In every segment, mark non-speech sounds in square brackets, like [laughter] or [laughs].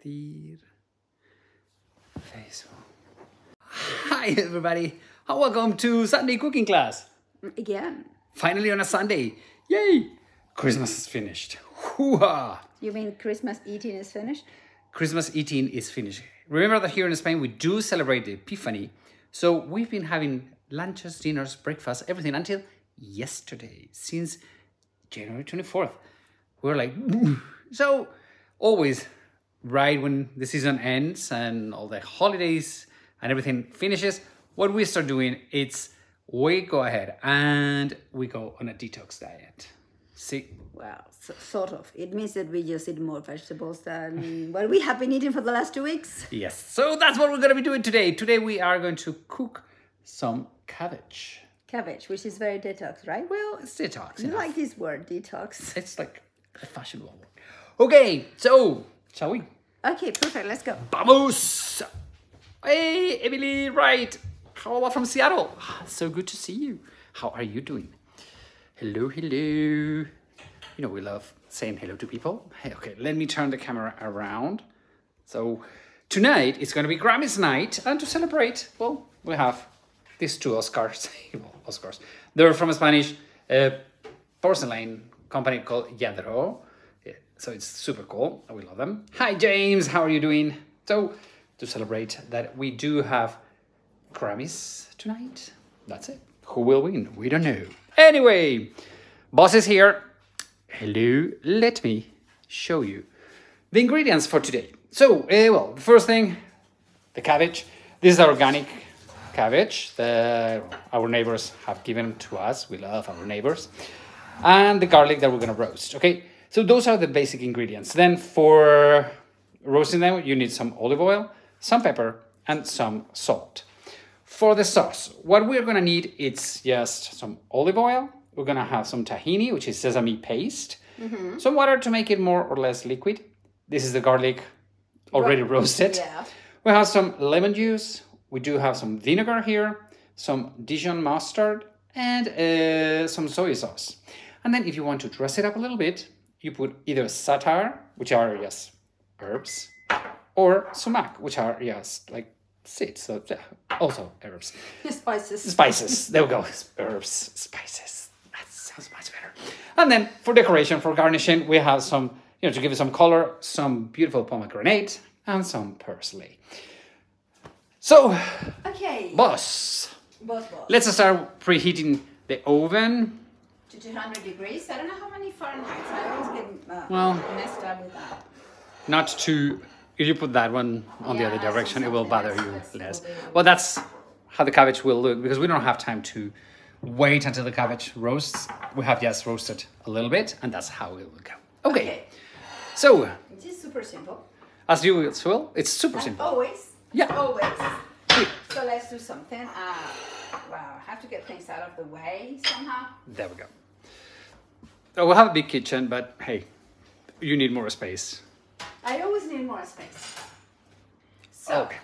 compartir. Facebook. Hi, everybody. Welcome to Sunday cooking class. Again. Finally on a Sunday. Yay! Christmas is finished. Hoo-ha! You mean Christmas eating is finished? Christmas eating is finished. Remember that here in Spain we do celebrate the Epiphany. So we've been having lunches, dinners, breakfast, everything until yesterday, since January 24th. we're like, so always right when the season ends and all the holidays and everything finishes, what we start doing it's we go ahead and we go on a detox diet. See, Well, so, sort of. It means that we just eat more vegetables than [laughs] what we have been eating for the last two weeks. Yes, so that's what we're going to be doing today. Today we are going to cook some cabbage. Cabbage, which is very detox, right? Well, it's detox. I enough. like this word, detox. It's like a fashionable word. Okay, so shall we? Okay, perfect. Let's go. Vamos! Hey, Emily, right. How about from Seattle? So good to see you. How are you doing? Hello, hello. You know, we love saying hello to people. Hey, okay, let me turn the camera around. So, tonight is going to be Grammys night, and to celebrate, well, we have these two Oscars. [laughs] well, Oscars. They're from a Spanish uh, porcelain company called Lladró. So it's super cool. We love them. Hi, James. How are you doing? So, to celebrate that, we do have Grammys tonight. That's it. Who will win? We don't know. Anyway, boss is here. Hello. Let me show you the ingredients for today. So, uh, well, the first thing, the cabbage. This is organic cabbage that our neighbors have given to us. We love our neighbors. And the garlic that we're gonna roast. Okay, so those are the basic ingredients. Then for roasting them, you need some olive oil, some pepper, and some salt. For the sauce, what we're gonna need is just some olive oil. We're gonna have some tahini, which is sesame paste, some water to make it more or less liquid. This is the garlic already roasted. Yeah. We have some lemon juice. We do have some vinegar here, some Dijon mustard, and uh, some soy sauce. And then if you want to dress it up a little bit, you put either za'atar, which are just herbs, or sumac, which are just like seeds, so yeah, also herbs. [laughs] Spices. Spices, there we go, herbs, spices. That sounds much better. And then for decoration, for garnishing, we have some, you know, to give it some color, some beautiful pomegranate and some parsley. So, Okay. boss, Boss, boss. let's start preheating the oven. To 200 degrees. I don't know how many Fahrenheit. I always get uh, Well- messed up with that. Not to, if you put that one on the other direction, it will bother you less. Well, that's how the cabbage will look because we don't have time to wait until the cabbage roasts. We have just roasted a little bit, and that's how it will go. Okay, Okay. so It is super simple. as you will, it's super As simple. Always. Yeah. Always. So let's do something. Uh, wow, I have to get things out of the way somehow. There we go. So we'll have a big kitchen, but hey, you need more space. I always need more space. So, Okay.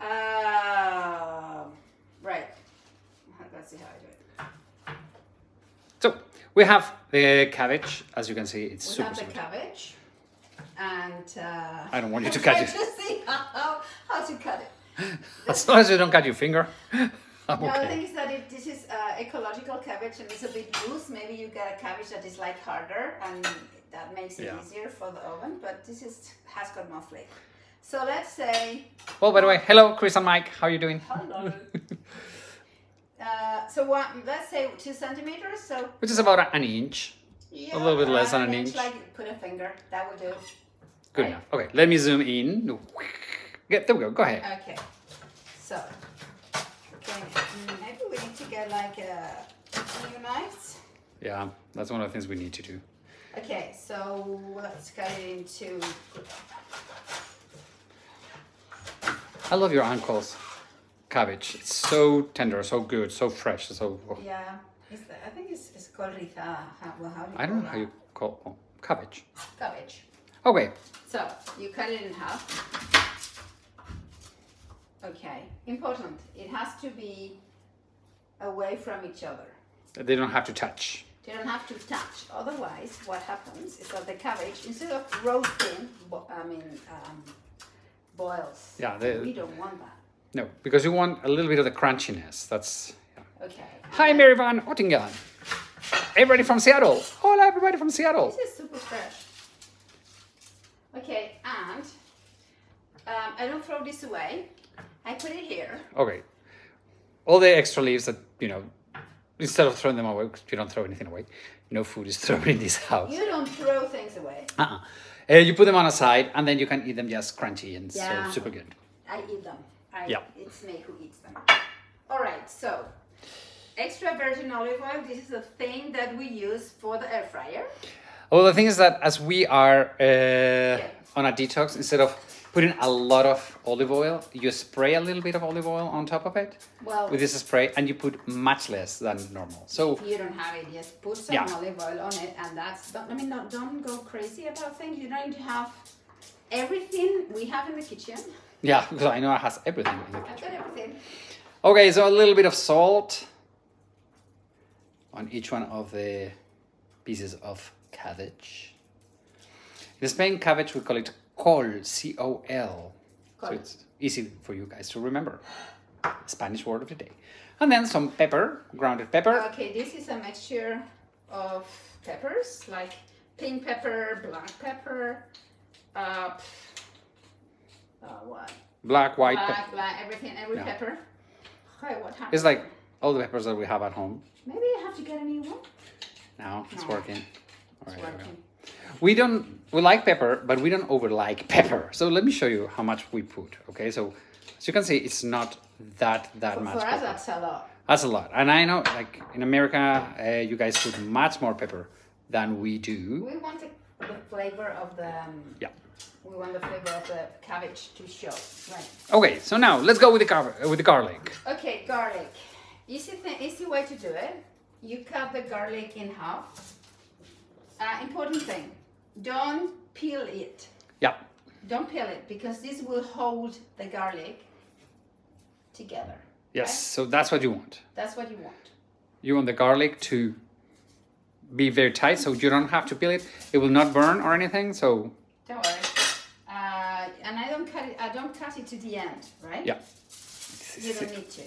uh, right. Let's see how I do it. So we have the cabbage, as you can see, it's We super have the cabbage, and uh, I don't want you [laughs] to cut [laughs] it. to see how, how to cut it. [laughs] As long as you don't cut your finger, [laughs] I'm No, the okay. thing is that it, this is uh, ecological cabbage and it's a bit loose. Maybe you get a cabbage that is like harder and that makes it Yeah. easier for the oven. But this is has got more flavor. So let's say Oh, by the way, hello, Chris and Mike. How are you doing? hello. [laughs] uh, so one, let's say two centimeters. So Which is about an inch. yeah, a little bit less than an inch. Like put a finger. That would do. Good Right. enough. Okay, let me zoom in. Yeah, there we go. Go ahead. Okay. So okay, mm, maybe we need to get like a knives. Yeah, that's one of the things we need to do. Okay, so let's cut it into. I love your uncle's cabbage. It's so tender, so good, so fresh, so. oh, Yeah, that, I think it's, it's called rita. How, well, how do you I don't know call how you call oh, cabbage. Cabbage. Okay, So you cut it in half. Okay, important. It has to be away from each other. they don't have to touch. They don't have to touch. Otherwise, what happens is that the cabbage, instead of roasting, bo- I mean, um, boils. Yeah, the- we don't want that. No, because you want a little bit of the crunchiness. That's. Yeah. Okay. Hi, Mary Van Ottingen. Everybody from Seattle. Hola, everybody from Seattle. This is super fresh. Okay, and um, I don't throw this away. I put it here. Okay. All the extra leaves that, you know, instead of throwing them away, you don't throw anything away. No food is [laughs] thrown in this house. You don't throw things away. Uh-uh. Uh, you put them on a side and then you can eat them just crunchy and Yeah. so super good. I eat them. I, Yeah. It's me who eats them. All right, so extra virgin olive oil. This is a thing that we use for the air fryer. Well, the thing is that as we are uh, on a detox, instead of putting a lot of olive oil, you spray a little bit of olive oil on top of it Well, with this spray and you put much less than normal. So, if you don't have it, just put some Yeah. olive oil on it, and that's. Don't, I mean, not, don't go crazy about things. You don't need to have everything we have in the kitchen. yeah, [laughs] because I know it has everything. in. I've got everything. Okay, so a little bit of salt on each one of the pieces of cabbage. In Spain, cabbage we call it col, C O L. So it's easy for you guys to remember. Spanish word of the day. And then some pepper, grounded pepper. Okay, this is a mixture of peppers, like pink pepper, black pepper, uh, uh what? black, white black, black, everything, every Yeah. pepper. Hey, what happened? It's like all the peppers that we have at home. Maybe I have to get a new one. Now it's No. working. All It's right, working. We don't we like pepper, but we don't over like pepper. So let me show you how much we put. Okay, so as you can see, it's not that that much. for us, pepper. that's a lot. That's a lot, and I know like in America, uh, you guys put much more pepper than we do. We want the, flavor of the. Um, Yeah. We want the flavor of the cabbage to show. Right. Okay, so now let's go with the gar- uh, with the garlic. Okay, garlic. Easy thing, easy way to do it. You cut the garlic in half. Uh, important thing, don't peel it. Yeah, Don't peel it because this will hold the garlic together. yes. okay? So that's what you want. That's what you want. You want the garlic to be very tight, so you don't have to peel it. It will not burn or anything. So Don't worry. Uh, and I don't cut it. I don't cut it to the end, right? yeah, You don't need to.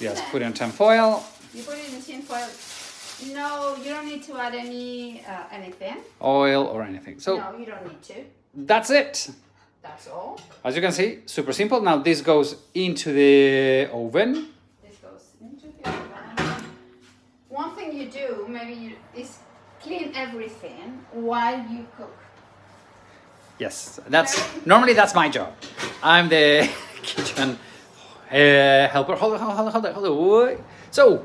Yes, put it in tin foil. You put it in tin foil. No, you don't need to add any uh, anything. oil or anything. So no, you don't need to. that's it. That's all. As you can see, super simple. Now this goes into the oven. This goes into the oven. One thing you do, maybe you, is clean everything while you cook. Yes, that's normally that's my job. I'm the [laughs] kitchen uh, helper. Hold on, hold on, hold on, hold on. So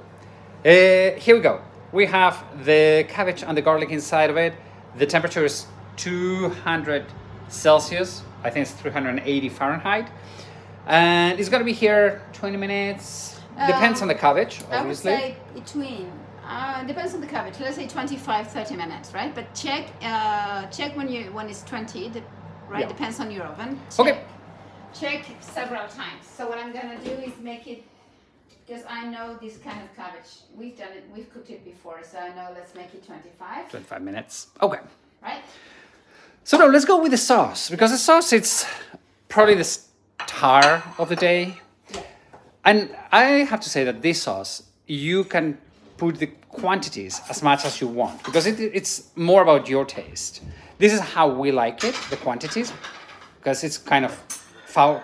uh, here we go. We have the cabbage and the garlic inside of it. The temperature is 200 Celsius. I think it's 380 Fahrenheit. And it's gonna be here 20 minutes. Depends on the cabbage, obviously. I would say between. Uh, depends on the cabbage. Let's say 25, 30 minutes, right? But check, uh, check when you when it's 20, right? Yeah. Depends on your oven. Okay. Check, check several times. So what I'm gonna do is make it because I know this kind of cabbage. We've done it. We've cooked it before, so I know. Let's make it 25, 25 minutes. Okay. right? So now let's go with the sauce because the sauce it's probably the star of the day. And I have to say that this sauce you can put the quantities as much as you want because it, it's more about your taste. This is how we like it, the quantities, because it's kind of foul,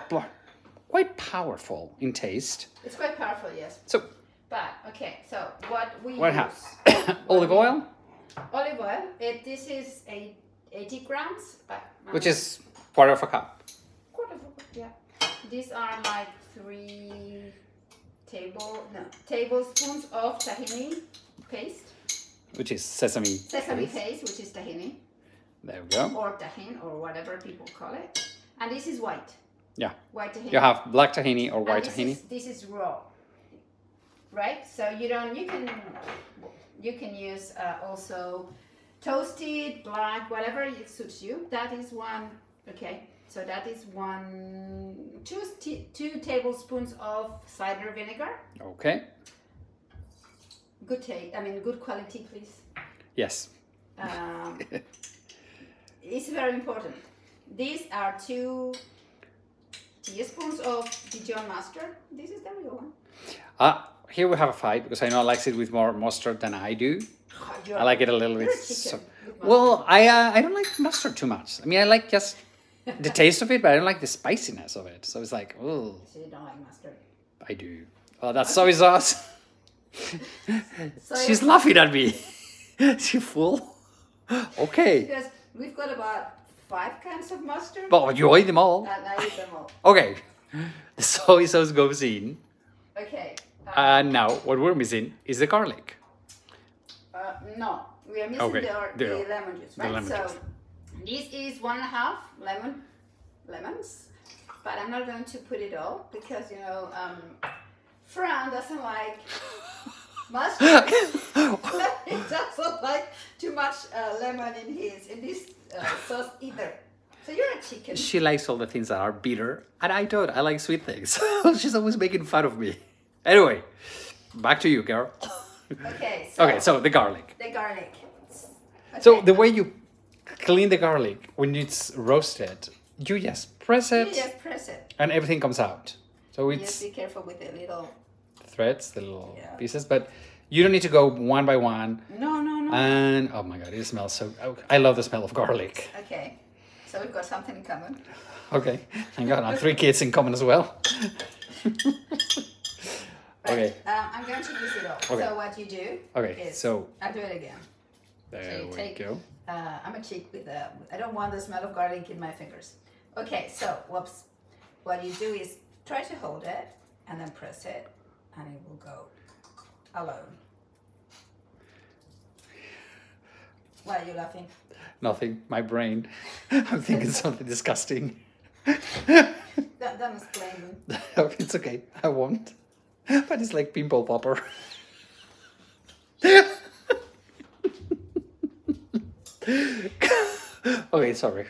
quite powerful in taste. It's quite powerful, yes. So But okay, so what we what use? [coughs] Olive oil, Olive oil. It, this is a 80 grams, but which is quarter of a cup. quarter of a- cup. yeah. These are like three table no tablespoons of tahini paste, Which is sesame. sesame paste. paste, which is tahini There we go. or tahin or whatever people call it. And this is white, Yeah. white tahini. You have black tahini or white this tahini. Is, this is raw, right? So you don't. You can you can use uh, also toasted, black, whatever it suits you. That is one. Okay. So that is one two t- two tablespoons of cider vinegar. Okay. good taste. I mean, good quality, please. Yes. Um, [laughs] it's very important. These are two teaspoons of Dijon mustard. This is the real one. Ah, here we have a fight because I know Alex it with more mustard than I do. Oh, I like it a little bit. You're a chicken so- well, I uh, I don't like mustard too much. I mean, I like just the [laughs] taste of it, but I don't like the spiciness of it. So it's like, oh, So you don't like mustard. I do. Oh, that's soy sauce. [laughs] So She's laughing at me. [laughs] she full. Okay, because we've got about five cans of mustard, but you ate them all. and I eat them all. Okay, [laughs] the soy sauce goes in, Okay. Uh, and now what we're missing is the garlic. uh, no, we are missing Okay, the, the- the lemon juice, the right? lemon so juice. this is one and a half lemon lemons, but I'm not going to put it all because you know um, Fran doesn't like [laughs] mustard. [laughs] he doesn't like too much uh, lemon in his in this uh, sauce either. So you're a chicken. She likes all the things that are bitter, and I don't. I like sweet things. [laughs] She's always making fun of me. Anyway, back to you, girl. Okay. So Okay, so the garlic. the garlic. So the way you clean the garlic when it's roasted, you just press it. you just press it. and everything comes out. So Just it's be careful with the little. threads, the little Yeah. pieces, but you don't need to go one by one. No, no, And oh my god, it smells so. I love the smell of garlic. okay. So we've got something in common. Okay, thank God, I have three kids in common as well. [laughs] okay, Um, I'm going to use it all. Okay. So what you do? okay, is- so I'll do it again. there you we take- go. Uh, I'm a chick with a. I don't want the smell of garlic in my fingers. Okay, so whoops. What you do is try to hold it and then press it, and it will go alone. Why are you laughing? Nothing. My brain. [laughs] I'm thinking [laughs] something disgusting. Don't, don't explain them. it's okay. I won't. But it's like pimple popper. [laughs] okay, sorry.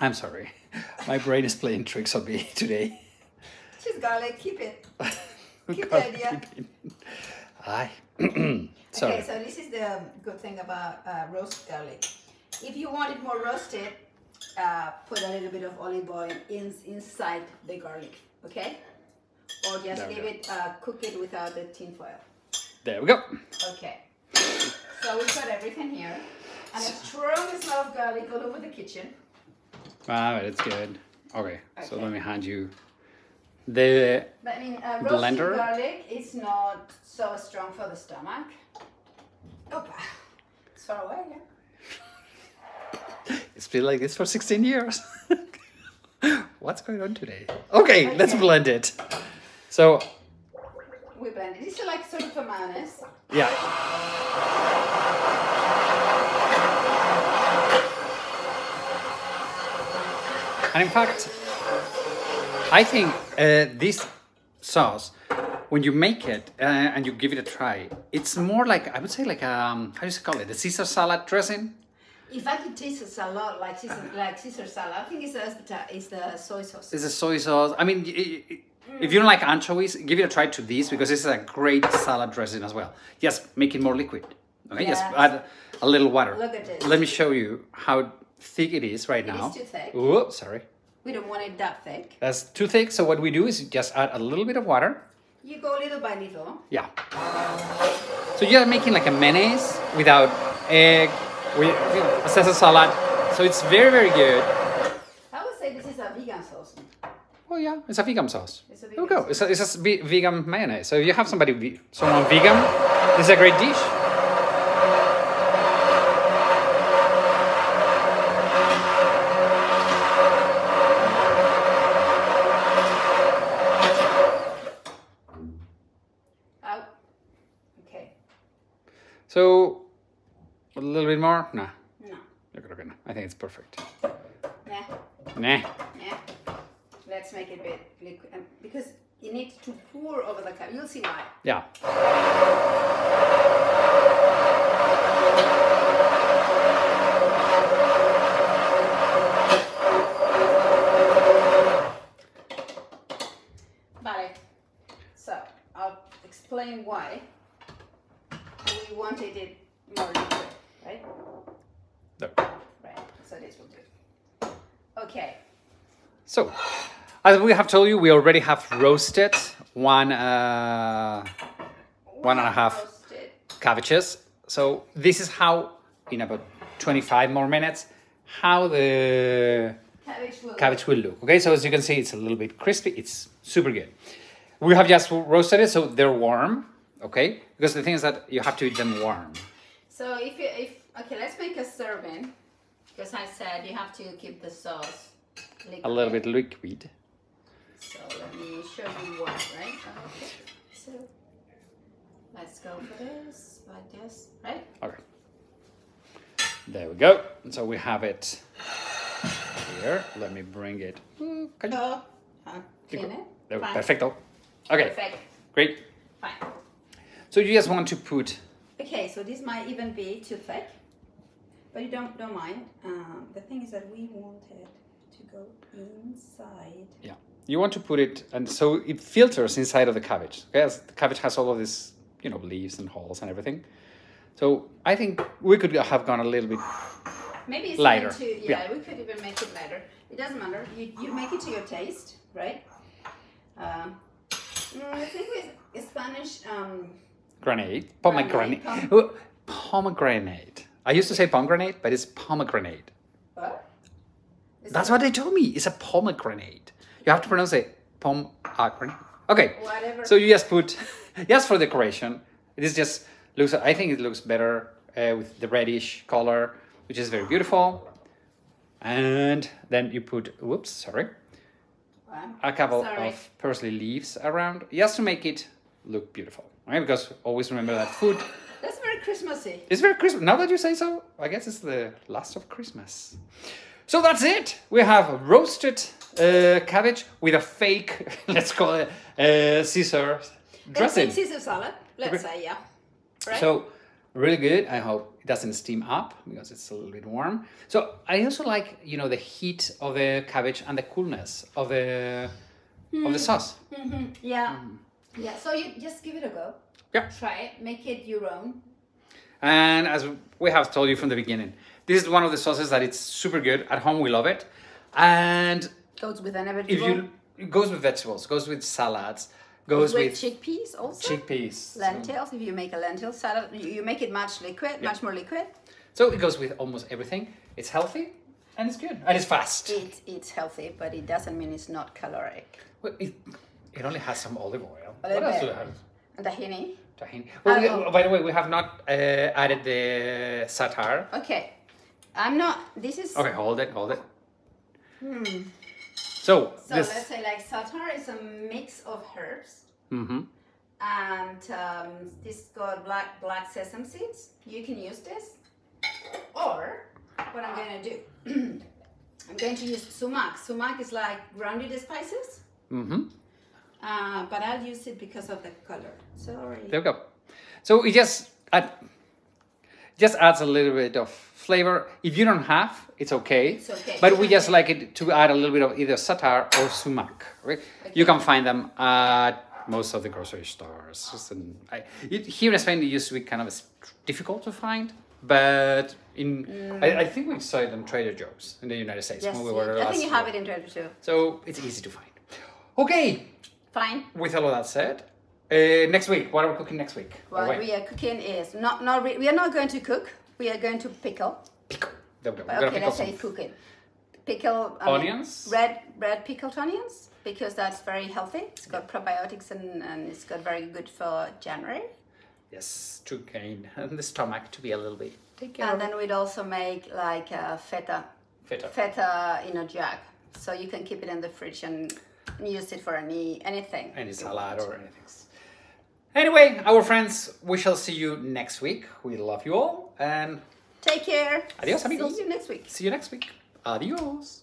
I'm sorry. My brain is playing tricks on me today. Choose garlic. Keep it. Keep the idea. keep it. Aye. [clears throat] so, Okay, so this is the good thing about uh, roast garlic. If you want it more roasted, uh, put a little bit of olive oil in, inside the garlic, okay? Or just leave go. it, uh, cook it without the tin foil. there we go. Okay. So we've got everything here. And a strong smell of garlic all over the kitchen. Ah, it's good. Okay, so let me hand you the. But I mean, uh, roasted Blender? garlic is not so strong for the stomach. Opa. It's far away, yeah? [laughs] It's been like this for 16 years. [laughs] What's going on today? Okay, let's blend it. So, We blend it. This is like sort of a mayonnaise. yeah. And in fact, I think uh, this sauce, when you make it uh, and you give it a try, it's more like I would say like um how do you call it? The Caesar salad dressing. In fact, it tastes a lot like Caesar, like Caesar salad. I think it's the, it's the soy sauce. It's the soy sauce. I mean, y- y- if you don't like anchovies, give it a try to this because this is a great salad dressing as well. Just make it more liquid. Okay, just Yes. add a little water. Look at this. Let me show you how thick it is right It now. is too thick. Whoops, sorry. We don't want it that thick. That's too thick. So what we do is just add a little bit of water. You go little by little. Yeah. So you're making like a mayonnaise without egg, with a Caesar salad. So it's very, very good. I would say this is a vegan sauce. Oh yeah, it's a vegan sauce. It's a There we vegan go. It's a, it's a ve- vegan mayonnaise. So if you have somebody, someone vegan, this is a great dish. Out. Okay. So a little bit more. Nah, No. look at it. I think it's perfect. Nah. Nah. Yeah. Let's make it a bit liquid um, because you need to pour over the cup. You'll see why. Yeah. Vale. So I'll explain why. There. Right. So this will do. Okay. So, as we have told you, we already have roasted one uh, one and a half Roasted. cabbages. So this is how, in about 25 more minutes, how the Cabbage will. cabbage will look. Okay, so as you can see, it's a little bit crispy. It's super good. We have just roasted it, so they're warm. Okay, because the thing is that you have to eat them warm. So if you if okay, let's make a serving because I said you have to keep the sauce liquid. A little bit liquid. So let me show you what, right? Okay. So let's go for this like this, right? Okay. There we go. And so we have it here. Let me bring it. Mm, can you- uh, clean it. There, Fine. perfecto. Okay, Perfect. great. Fine. So you just want to put Okay, so this might even be too thick, but you don't don't mind. Um, the thing is that we want it to go inside. Yeah. You want to put it, and so it filters inside of the cabbage. Okay, as the cabbage has all of this, you know, leaves and holes and everything. So I think we could have gone a little bit. Maybe it's Lighter, too, yeah. yeah, we could even make it lighter. It doesn't matter. You, you make it to your taste, right? Um, mm, I think with Spanish, um, Grenade, pomegranate, pomegranate. I used to say pomegranate, but it's pomegranate. what? Is That's it what they told me. It's a pomegranate. You have to pronounce it pom pomegranate. Okay. Whatever. So you just put, [laughs] just for decoration. This just looks. I think it looks better uh, with the reddish color, which is very beautiful. And then you put. Whoops, sorry. What? A couple Sorry. of parsley leaves around, just to make it look beautiful. Right? Because always remember that food That's very Christmassy. it's very Christmas. Now that you say so, I guess it's the last of Christmas. So that's it. We have roasted uh, cabbage with a fake, [laughs] let's call it, uh, Caesar dressing. Caesar salad, let's Okay. say, yeah. Right? So really good. I hope it doesn't steam up because it's a little bit warm. So I also like, you know, the heat of the cabbage and the coolness of the of the sauce. Mhm, Yeah. Yeah. So you just give it a go. Mm. Yeah. Try it. Make it your own. And as we have told you from the beginning, this is one of the sauces that it's super good. At home we love it. And Goes with an if you it goes with vegetables, goes with salads, goes with, with, chickpeas also. chickpeas. So- Lentils. If you make a lentil salad, you, make it much liquid, much more liquid. So it goes with almost everything. It's healthy and it's good and it's fast. It, it's healthy, but it doesn't mean it's not caloric. Well, it, it only has some olive oil. A What else do it have? And tahini. Tahini. Well, we- Oh. by the way, we have not uh, added the za'atar. Okay. I'm not. This is. Okay, hold it, hold it. Hmm. So, So this. let's say like za'atar is a mix of herbs, hmm and um, this got black black sesame seeds. You can use this, or what I'm gonna do. [clears throat] I'm going to use sumac. Sumac is like grounded spices, hmm uh, but I'll use it because of the color. Sorry. There we go. So it just add, just adds a little bit of flavor. If you don't have, it's okay. It's okay. But we just like it to add a little bit of either za'atar or sumac. Right? You can find them at most of the grocery stores. And I, it, here in Spain, it used to be kind of difficult to find. But in, I, I think we saw it in Trader Joe's in the United States Yes, when we were I last think you have year. it in Trader too. So it's easy to find. Okay, Fine. with all of that said, uh, next week, what are we cooking next week? What wait. we are cooking is not not re- we are not going to cook. We are going to pickle. pickle. There we go. We're okay, pickle let's say some cooking. Pickle I mean, onions. red red pickled onions because that's very healthy. It's got probiotics and, and it's got very good for January. Yes, to gain and [laughs] the stomach to be a little bit. Take care And then we'd also make like a feta feta. feta in a jug, so you can keep it in the fridge and use it for any anything. Any salad or anything. Anyway, our friends, we shall see you next week. We love you all and Take care. Adios, amigos. See you next week. see you next week. Adios.